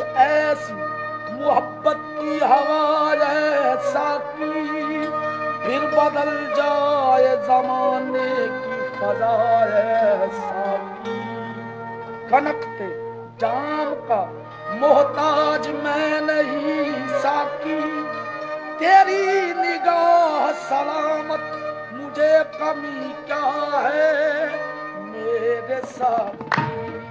कुछ ऐसी मोहब्बत की हवा ऐसा की फिर बदल जाए जमाने की फजा ऐसा की। कनकते जाम का मोहताज मैं नहीं, साकी तेरी निगाह सलामत मुझे कमी क्या है मेरे साथी?